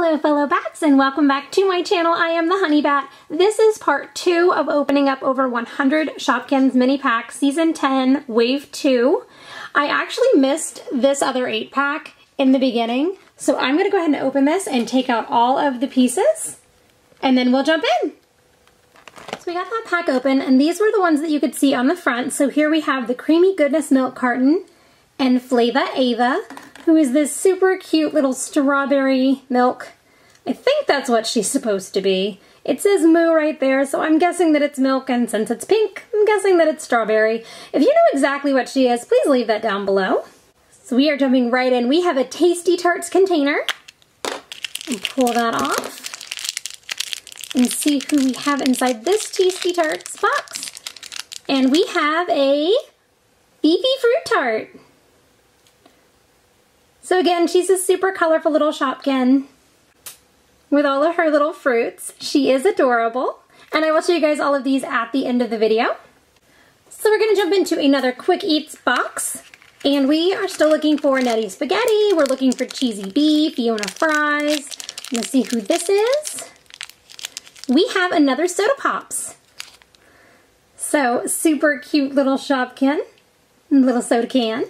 Hello fellow bats and welcome back to my channel. I am the Honey Bat. This is part two of opening up over 100 Shopkins mini packs season 10 wave 2. I actually missed this other 8 pack in the beginning so I'm going to go ahead and open this and take out all of the pieces and then we'll jump in. So we got that pack open and these were the ones that you could see on the front. So here we have the Creamy Goodness Milk Carton and Flava Ava who is this super cute little strawberry milk. I think that's what she's supposed to be. It says moo right there, so I'm guessing that it's milk, and since it's pink, I'm guessing that it's strawberry. If you know exactly what she is, please leave that down below. So we are jumping right in. We have a Tasty Tarts container. And pull that off. And see who we have inside this Tasty Tarts box. And we have a Fifi Fruit Tart. So again, she's a super colorful little Shopkin with all of her little fruits. She is adorable. And I will show you guys all of these at the end of the video. So we're gonna jump into another Quick Eats box. And we are still looking for Nettie Spaghetti. We're looking for Cheesy Bee, Fiona Fries. Let's see who this is. We have another Soda Pops. So super cute little Shopkin, little soda can.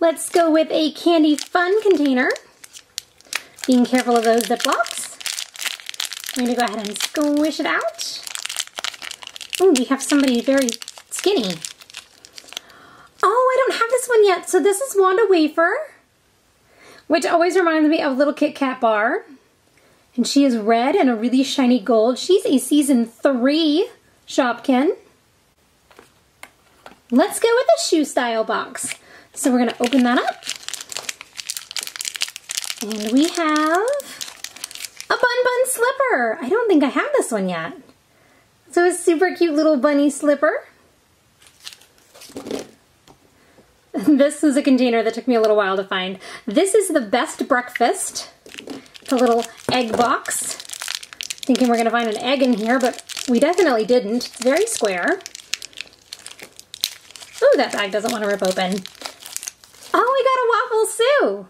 Let's go with a Candy Fun container. Being careful of those Ziplocs. I'm to go ahead and squish it out. Oh, we have somebody very skinny. Oh, I don't have this one yet. So this is Wanda Wafer, which always reminds me of Little Kit Kat Bar. And she is red and a really shiny gold. She's a season three Shopkin. Let's go with a shoe style box. So we're going to open that up. And we have a Bun Bun slipper. I don't think I have this one yet. So a super cute little bunny slipper. This is a container that took me a little while to find. This is the best breakfast. It's a little egg box. Thinking we're gonna find an egg in here, but we definitely didn't. It's very square. Oh, that bag doesn't want to rip open. Oh, we got a waffle Sue.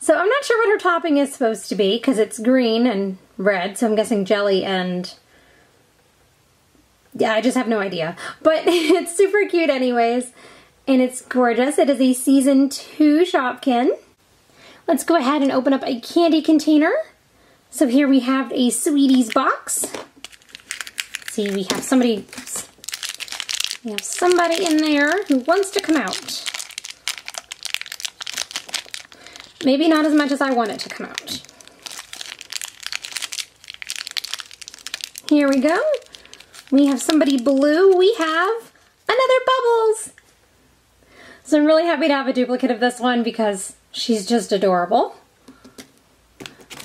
So I'm not sure what her topping is supposed to be because it's green and red, so I'm guessing jelly and... Yeah, I just have no idea. But it's super cute anyways, and it's gorgeous. It is a Season 2 Shopkin. Let's go ahead and open up a candy container. So here we have a Sweeties box. See, we have somebody, we have somebody in there who wants to come out. Maybe not as much as I want it to come out. Here we go. We have somebody blue. We have another Bubbles. So I'm really happy to have a duplicate of this one because she's just adorable.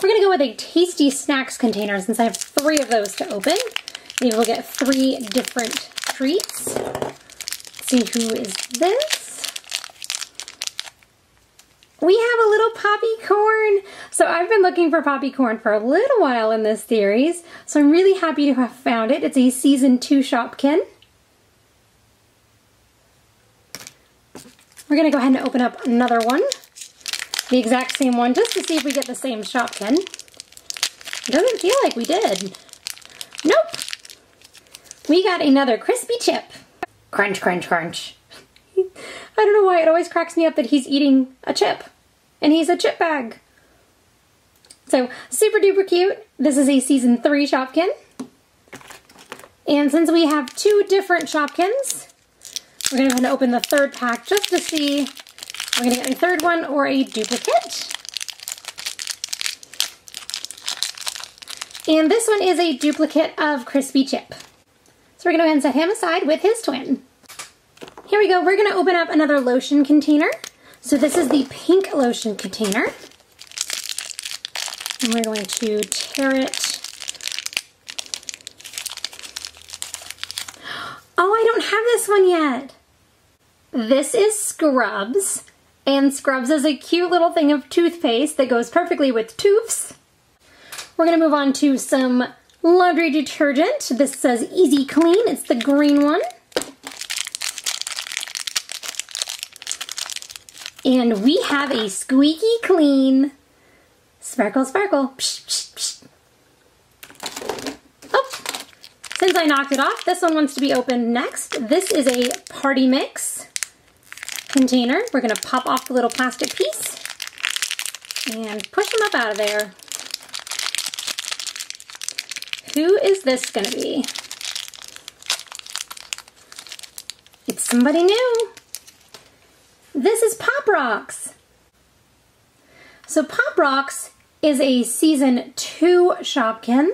We're gonna go with a tasty snacks container since I have three of those to open. Maybe we'll get three different treats. Let's see who is this. We have a little poppy corn. So I've been looking for poppy corn for a little while in this series. So I'm really happy to have found it. It's a season two Shopkin. We're gonna go ahead and open up another one. The exact same one, just to see if we get the same Shopkin. Doesn't feel like we did. Nope. We got another crispy chip. Crunch, crunch, crunch. I don't know why, it always cracks me up that he's eating a chip and he's a chip bag. So super duper cute. This is a season three Shopkin. And since we have two different Shopkins, we're gonna and open the third pack just to see we're gonna get a third one or a duplicate. And this one is a duplicate of Crispy Chip. So we're gonna go ahead and set him aside with his twin. Here we go, we're gonna open up another lotion container. So this is the pink lotion container. And we're going to tear it. Oh, I don't have this one yet. This is Scrubs. And Scrubs is a cute little thing of toothpaste that goes perfectly with Toofs. We're gonna move on to some laundry detergent. This says Easy Clean. It's the green one. And we have a squeaky clean Sparkle, sparkle. Psh, psh, psh. Oh, since I knocked it off, this one wants to be opened next. This is a party mix container. We're gonna pop off the little plastic piece and push them up out of there. Who is this gonna be? It's somebody new. This is Pop Rocks. So Pop Rocks is a season two Shopkin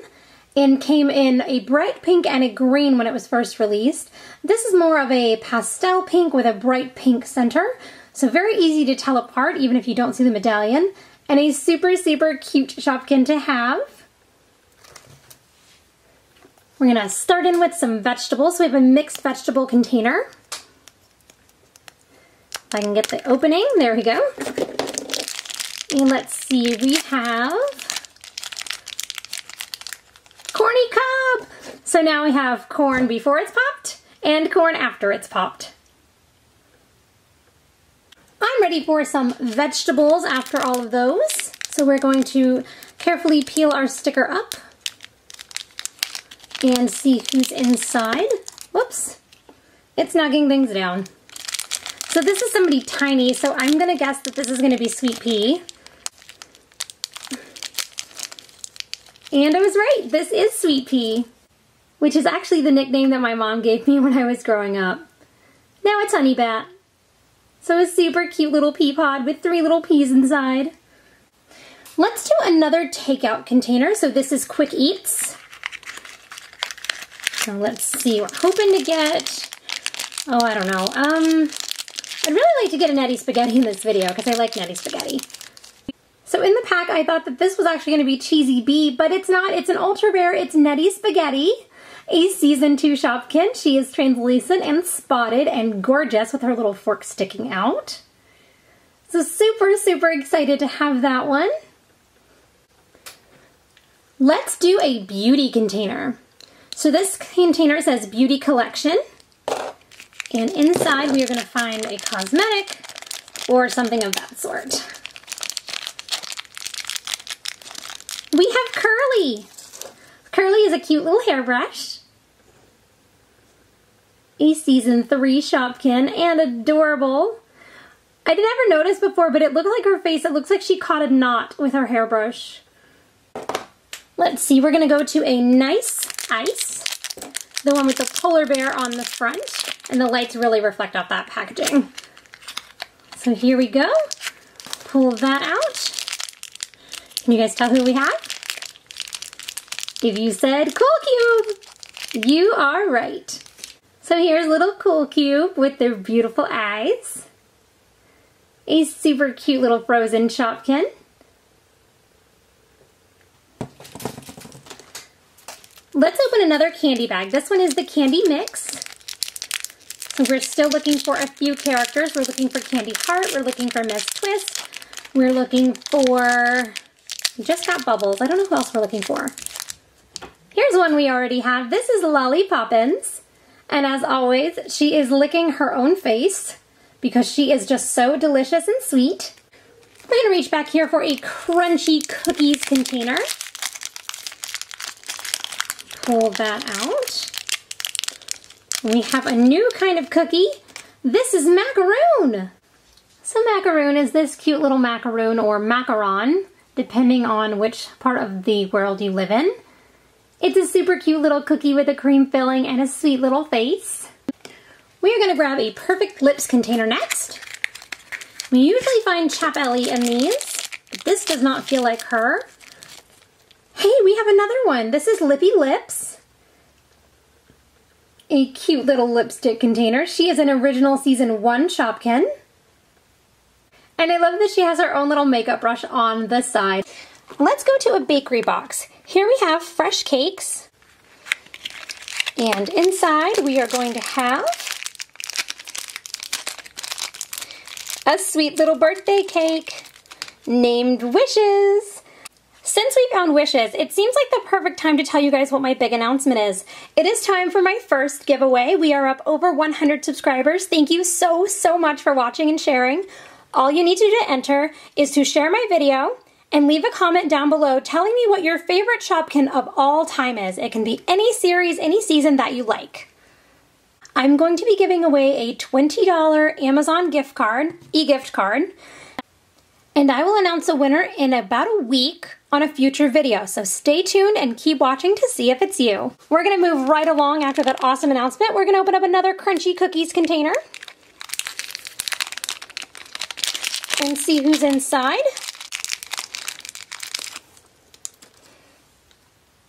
and came in a bright pink and a green when it was first released. This is more of a pastel pink with a bright pink center, so very easy to tell apart even if you don't see the medallion, and a super, super cute Shopkin to have. We're gonna start in with some vegetables. So we have a mixed vegetable container. If I can get the opening, there we go. And let's see, we have corny cob. So now we have corn before it's popped and corn after it's popped. I'm ready for some vegetables after all of those. So we're going to carefully peel our sticker up and see who's inside. Whoops, it's knocking things down. So this is somebody tiny, so I'm gonna guess that this is gonna be Sweet Pea. And I was right, this is Sweet Pea, which is actually the nickname that my mom gave me when I was growing up. Now it's Honey Bat. So a super cute little pea pod with three little peas inside. Let's do another takeout container. So this is Quick Eats. So let's see, we're hoping to get, oh, I don't know. Um, I'd really like to get a Netty Spaghetti in this video because I like Netty Spaghetti. So in the pack, I thought that this was actually going to be Cheesy Bee, but it's not. It's an ultra rare. It's Netty Spaghetti, a season two Shopkin. She is translucent and spotted and gorgeous with her little fork sticking out. So super, super excited to have that one. Let's do a beauty container. So this container says Beauty Collection. And inside we are going to find a cosmetic or something of that sort. We have Curly. Curly is a cute little hairbrush. A season three Shopkin and adorable. I did never notice before, but it looked like her face, it looks like she caught a knot with her hairbrush. Let's see, we're gonna go to a nice ice. The one with the polar bear on the front, and the lights really reflect off that packaging. So here we go. Pull that out. Can you guys tell who we have? If you said Cool Cube, you are right. So here's little Cool Cube with their beautiful eyes. A super cute little frozen Shopkin. Let's open another candy bag. This one is the Candy Mix. We're still looking for a few characters. We're looking for Candy Heart. We're looking for Miss Twist. We're looking for just got bubbles. I don't know who else we're looking for. Here's one we already have. This is Lolly Poppins. And as always, she is licking her own face because she is just so delicious and sweet. We're gonna reach back here for a crunchy cookies container. Pull that out. We have a new kind of cookie. This is macaroon. So macaroon is this cute little macaroon or macaron depending on which part of the world you live in. It's a super cute little cookie with a cream filling and a sweet little face. We are going to grab a perfect lips container next. We usually find Chap Ellie in these, but this does not feel like her. Hey, we have another one. This is Lippy Lips. A cute little lipstick container. She is an original season one Shopkin. And I love that she has her own little makeup brush on the side. Let's go to a bakery box. Here we have fresh cakes. And inside we are going to have a sweet little birthday cake named Wishes. Since we found Wishes, it seems like the perfect time to tell you guys what my big announcement is. It is time for my first giveaway. We are up over 100 subscribers. Thank you so, so much for watching and sharing. All you need to do to enter is to share my video and leave a comment down below telling me what your favorite Shopkin of all time is. It can be any series, any season that you like. I'm going to be giving away a $20 Amazon gift card, e-gift card, and I will announce a winner in about a week on a future video, so stay tuned and keep watching to see if it's you. We're gonna move right along after that awesome announcement. We're gonna open up another Crunchy Cookies container and see who's inside.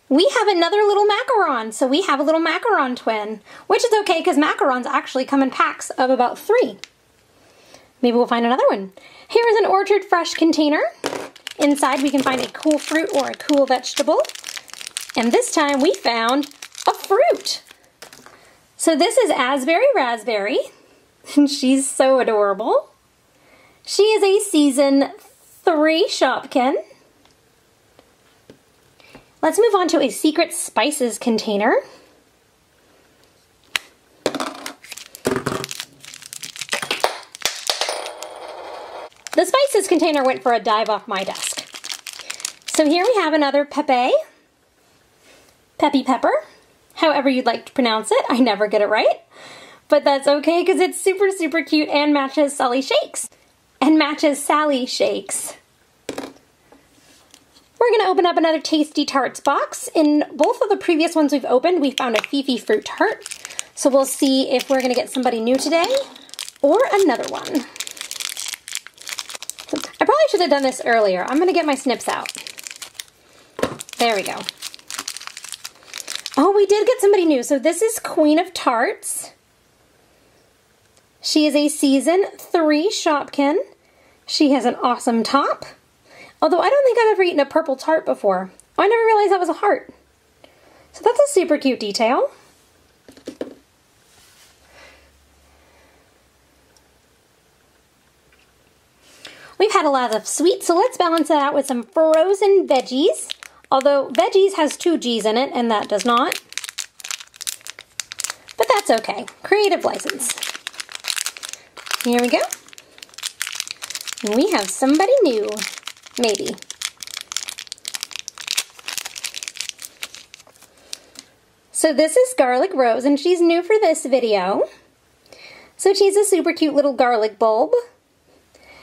We have another little macaron, so we have a little macaron twin, which is okay because macarons actually come in packs of about three. Maybe we'll find another one. Here is an Orchard Fresh container. Inside we can find a cool fruit or a cool vegetable. And this time we found a fruit. So this is Asbury Raspberry, and she's so adorable. She is a season three Shopkin. Let's move on to a secret spices container. The spices container went for a dive off my desk. So here we have another Pepe, Peppy Pepper, however you'd like to pronounce it. I never get it right, but that's okay because it's super, super cute and matches Sally Shakes. And matches Sally Shakes. We're gonna open up another Tasty Tarts box. In both of the previous ones we've opened, we found a Fifi Fruit Tart. So we'll see if we're gonna get somebody new today or another one. Probably should have done this earlier. I'm gonna get my snips out. There we go. Oh, we did get somebody new. So this is Queen of Tarts. She is a season three Shopkin. She has an awesome top. Although I don't think I've ever eaten a purple tart before. Oh, I never realized that was a heart. So that's a super cute detail. We've had a lot of sweets, so let's balance it out with some frozen veggies. Although veggies has two G's in it, and that does not. But that's okay. Creative license. Here we go. And we have somebody new. Maybe. So this is Garlic Rose, and she's new for this video. So she's a super cute little garlic bulb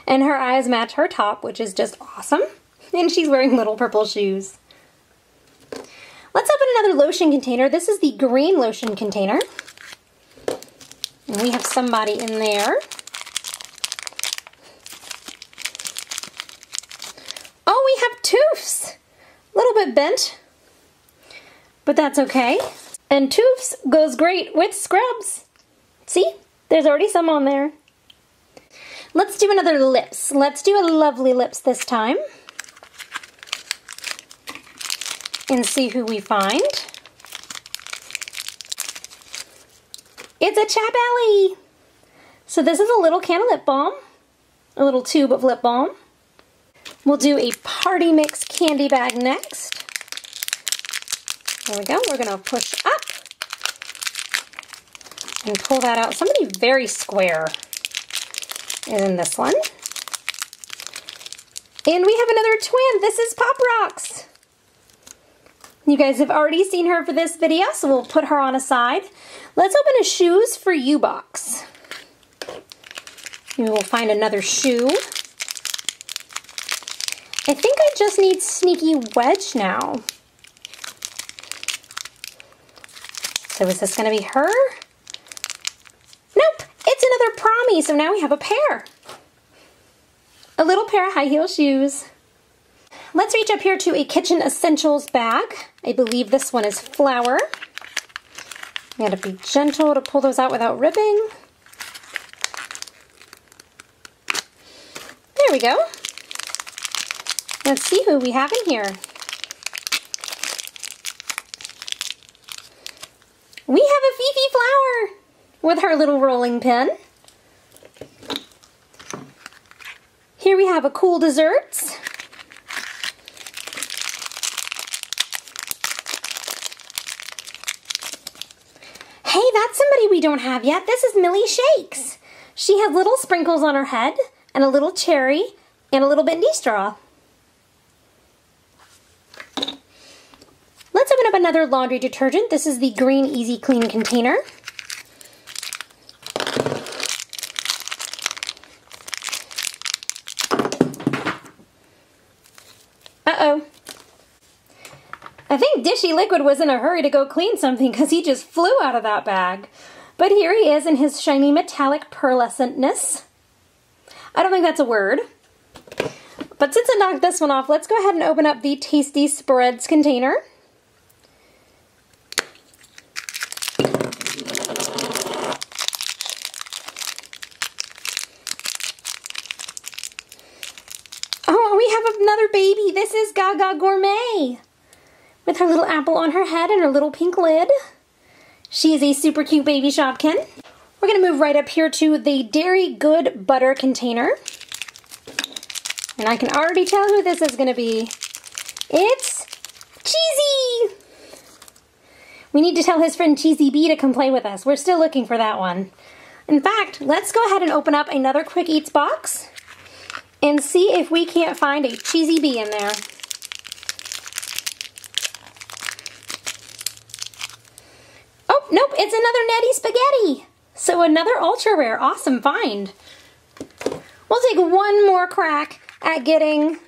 and her eyes match her top, which is just awesome. And she's wearing little purple shoes. Let's open another lotion container. This is the green lotion container. And we have somebody in there. Oh, we have Toofs. A little bit bent, but that's okay. And Toofs goes great with scrubs. See, there's already some on there. Let's do another lips. Let's do a lovely lips this time. And see who we find. It's a Chapelli. So this is a little can of lip balm. A little tube of lip balm. We'll do a party mix candy bag next. There we go. We're going to push up and pull that out. Somebody very square is in this one. And we have another twin. This is Pop Rocks. You guys have already seen her for this video, so we'll put her on a side. Let's open a Shoes for You box. Maybe we'll find another shoe. I think I just need Sneaky Wedge now. So is this going to be her? Another Promi, so now we have a pair. A little pair of high heel shoes. Let's reach up here to a Kitchen Essentials bag. I believe this one is flour. You gotta be gentle to pull those out without ripping. There we go. Let's see who we have in here. We have a Fifi flower with her little rolling pin. we have a cool dessert. Hey, that's somebody we don't have yet. This is Millie Shakes. She has little sprinkles on her head and a little cherry and a little bendy straw. Let's open up another laundry detergent. This is the Green Easy Clean container. Liquid was in a hurry to go clean something because he just flew out of that bag. But here he is in his shiny metallic pearlescentness. I don't think that's a word. But since I knocked this one off, let's go ahead and open up the Tasty Spreads container. Oh, we have another baby. This is Gaga Gourmet with her little apple on her head and her little pink lid. She is a super cute baby Shopkin. We're to move right up here to the Dairy Good Butter container. And I can already tell who this is to be. It's Cheesy! We need to tell his friend Cheesy B to come play with us. We're still looking for that one. In fact, let's go ahead and open up another Quick Eats box and see if we can't find a Cheesy B in there. Oh, nope, it's another Netty Spaghetti. So another ultra rare, awesome find. We'll take one more crack at getting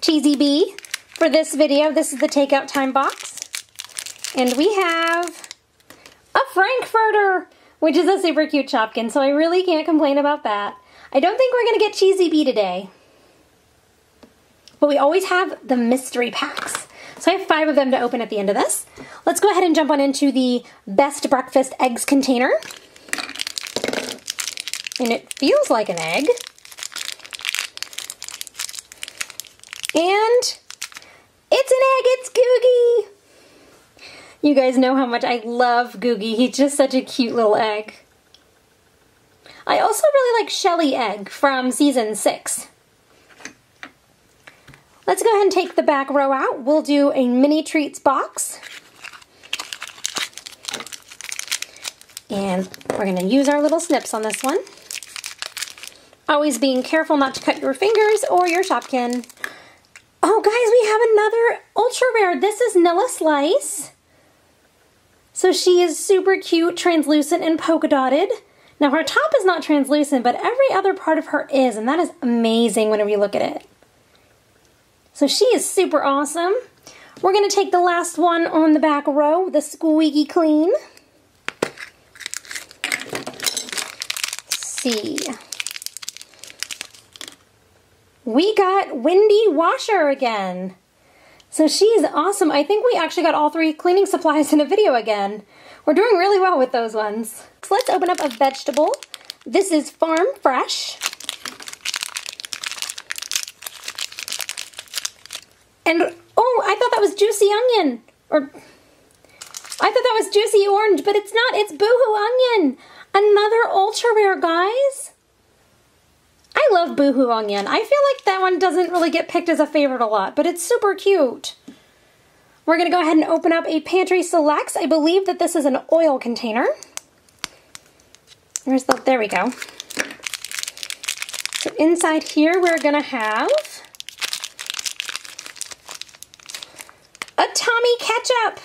Cheesy B for this video. This is the takeout time box. And we have a Frankfurter, which is a super cute Shopkin, so I really can't complain about that. I don't think we're to get Cheesy B today. But we always have the mystery packs. So I have five of them to open at the end of this. Let's go ahead and jump on into the Best Breakfast Eggs container. And it feels like an egg. And it's an egg, it's Googie. You guys know how much I love Googie. He's just such a cute little egg. I also really like Shelly Egg from season six. Let's go ahead and take the back row out. We'll do a mini treats box. And we're gonna use our little snips on this one. Always being careful not to cut your fingers or your Shopkin. Oh guys, we have another ultra rare. This is Nilla Slice. So she is super cute, translucent, and polka dotted. Now her top is not translucent, but every other part of her is, and that is amazing whenever you look at it. So she is super awesome. We're going to take the last one on the back row, the Squeaky Clean. Let's see. We got Windy Washer again. So she's awesome. I think we actually got all three cleaning supplies in a video again. We're doing really well with those ones. So let's open up a vegetable. This is Farm Fresh. And, oh, I thought that was Juicy Onion. Or, I thought that was Juicy Orange, but it's not. It's Boohoo Onion. Another ultra rare, guys. I love Boohoo Onion. I feel like that one doesn't really get picked as a favorite a lot, but it's super cute. We're going to go ahead and open up a Pantry Selects. I believe that this is an oil container. Where's the, there we go. So inside here we're going to have a Tommy Ketchup.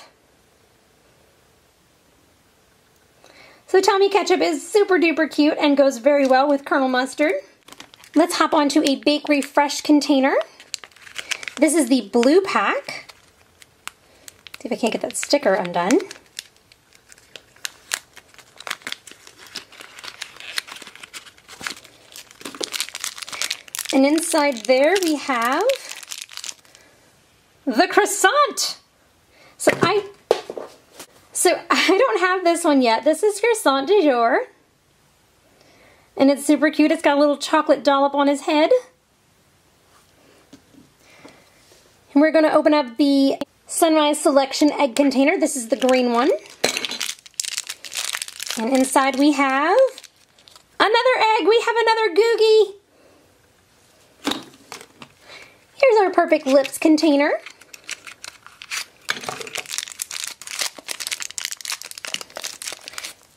So Tommy Ketchup is super duper cute and goes very well with Colonel Mustard. Let's hop onto a Bakery Fresh container. This is the blue pack. See if I can't get that sticker undone. And inside there we have the croissant. So I so I don't have this one yet. This is croissant du jour. And it's super cute. It's got a little chocolate dollop on his head. And we're going to open up the Sunrise Selection egg container. This is the green one. And inside we have another egg. We have another Googie. Here's our Perfect Lips container.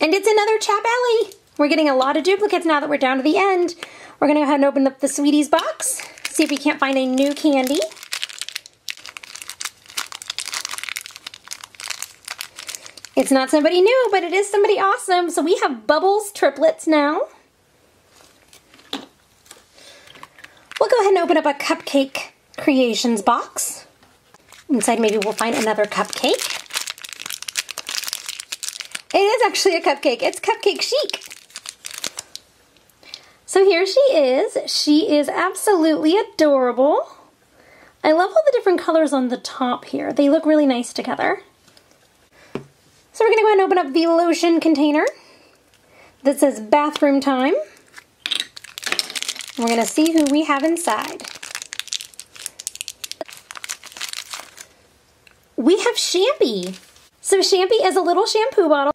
And it's another Chapelli. We're getting a lot of duplicates now that we're down to the end. We're gonna go ahead and open up the Sweeties box, see if we can't find a new candy. It's not somebody new, but it is somebody awesome. So we have Bubbles triplets now. We'll go ahead and open up a Cupcake Creations box. Inside maybe we'll find another cupcake. It is actually a cupcake. It's Cupcake Chic. So here she is. She is absolutely adorable. I love all the different colors on the top here. They look really nice together. So we're going to go ahead and open up the lotion container that says bathroom time. we're going to see who we have inside. We have Shampy. So Shampy is a little shampoo bottle.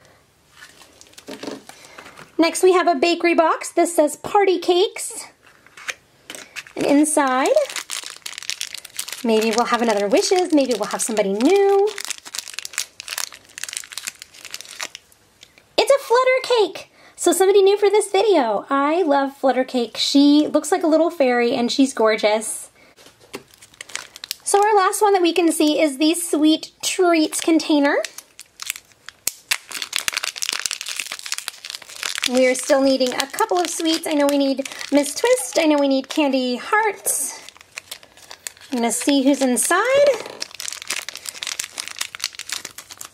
Next we have a bakery box. This says party cakes. And inside, maybe we'll have another wishes. Maybe we'll have somebody new. It's a flutter cake. So somebody new for this video. I love Flutter Cake. She looks like a little fairy and she's gorgeous. So our last one that we can see is the Sweet Treats container. We're still needing a couple of sweets. I know we need Miss Twist. I know we need Candy Hearts. I'm going to see who's inside.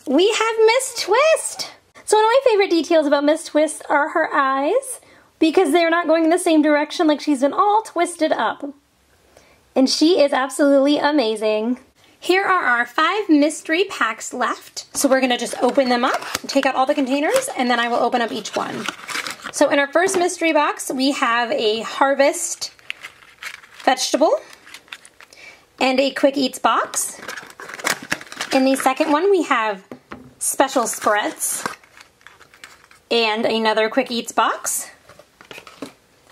We have Miss Twist. So one of my favorite details about Miss Twist are her eyes because they're not going in the same direction like she's been all twisted up. And she is absolutely amazing. Here are our five mystery packs left. So we're gonna just open them up, take out all the containers, and then I will open up each one. So in our first mystery box, we have a Harvest vegetable and a Quick Eats box. In the second one, we have special spreads and another Quick Eats box.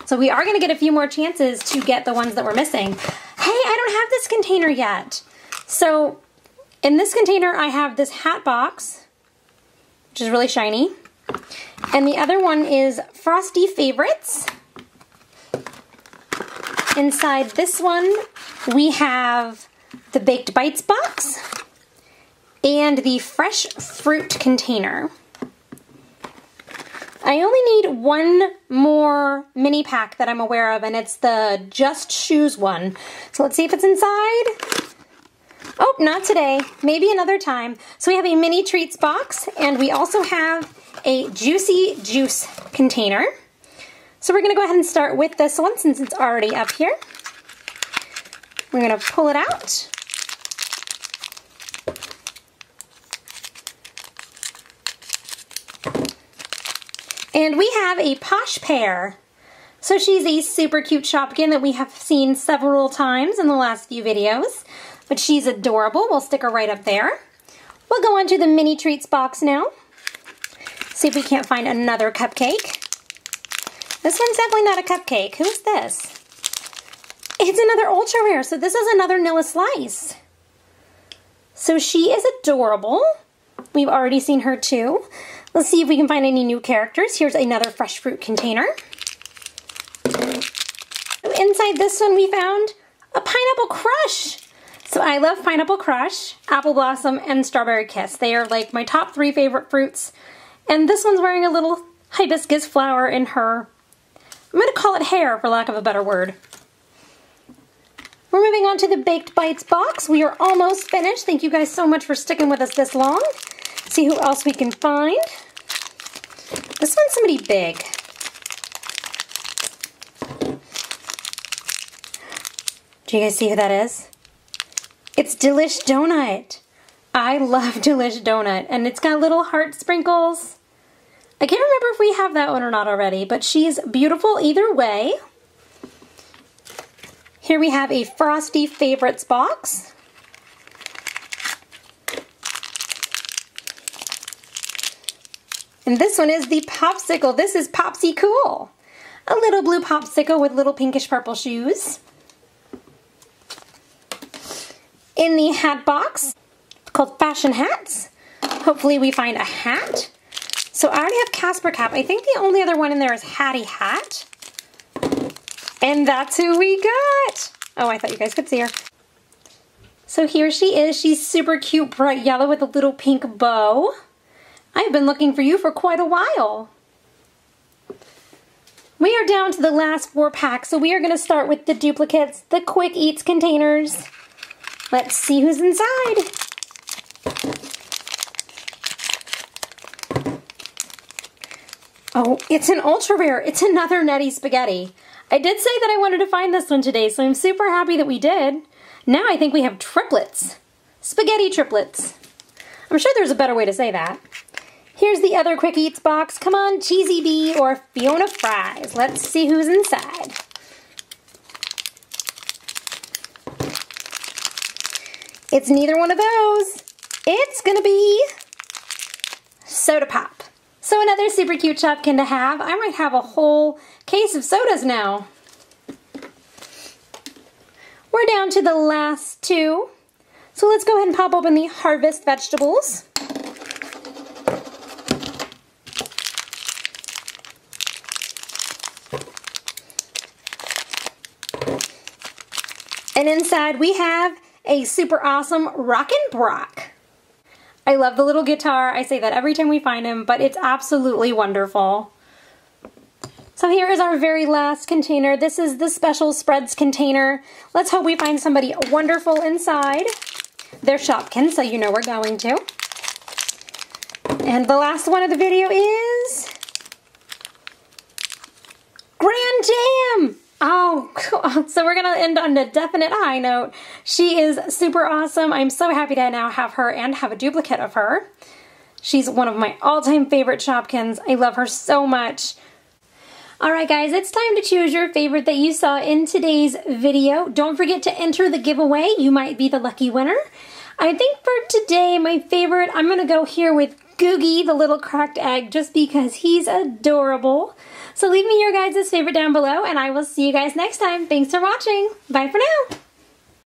So we are gonna get a few more chances to get the ones that we're missing. Hey, I don't have this container yet. So in this container, I have this hat box, which is really shiny. And the other one is Frosty Favorites. Inside this one, we have the Baked Bites box and the Fresh Fruit container. I only need one more mini pack that I'm aware of, and it's the Just Shoes one. So let's see if it's inside. Oh, not today. Maybe another time. So we have a mini treats box, and we also have a Juicy Juice container. So we're going to go ahead and start with this one since it's already up here. We're going to pull it out. And we have a Posh Pear. So she's a super cute Shopkin that we have seen several times in the last few videos. But she's adorable. We'll stick her right up there. We'll go on to the mini treats box now. See if we can't find another cupcake. This one's definitely not a cupcake. Who's this? It's another ultra rare. So this is another Nilla Slice. So she is adorable. We've already seen her too. Let's see if we can find any new characters. Here's another fresh fruit container. Inside this one we found a Pineapple Crush. So I love Pineapple Crush, Apple Blossom, and Strawberry Kiss. They are like my top three favorite fruits. And this one's wearing a little hibiscus flower in her, I'm going to call it hair for lack of a better word. We're moving on to the Baked Bites box. We are almost finished. Thank you guys so much for sticking with us this long. See who else we can find. This one's somebody big. Do you guys see who that is? It's Delish Donut. I love Delish Donut, and it's got little heart sprinkles. I can't remember if we have that one or not already, but she's beautiful either way. Here we have a Frosty Favorites box. And this one is the Popsicle. This is Popsy Cool. A little blue popsicle with little pinkish purple shoes. In the hat box, called Fashion Hats. Hopefully we find a hat. So I already have Casper Cap. I think the only other one in there is Hattie Hat. And that's who we got. Oh, I thought you guys could see her. So here she is. She's super cute, bright yellow with a little pink bow. I've been looking for you for quite a while. We are down to the last four packs, so we are going to start with the duplicates, the Quick Eats containers. Let's see who's inside. Oh, it's an ultra rare. It's another Netty Spaghetti. I did say that I wanted to find this one today, so I'm super happy that we did. Now I think we have triplets. Spaghetti triplets. I'm sure there's a better way to say that. Here's the other Quick Eats box. Come on, Cheesy Bee or Fiona Fries. Let's see who's inside. It's neither one of those. It's gonna be Soda Pop. So another super cute Shopkin to have. I might have a whole case of sodas now. We're down to the last two. So let's go ahead and pop open the Harvest vegetables. And inside we have a super awesome Rockin' Brock. I love the little guitar. I say that every time we find him, but it's absolutely wonderful. So here is our very last container. This is the special spreads container. Let's hope we find somebody wonderful inside. They're Shopkins, so you know we're going to. And the last one of the video is... Grand Jam! Oh, so we're going to end on a definite high note. She is super awesome. I'm so happy to now have her and have a duplicate of her. She's one of my all-time favorite Shopkins. I love her so much. Alright guys, it's time to choose your favorite that you saw in today's video. Don't forget to enter the giveaway. You might be the lucky winner. I think for today, my favorite, I'm going to go here with Googie, the little cracked egg, just because he's adorable. So leave me your guys' favorite down below, and I will see you guys next time. Thanks for watching. Bye for now.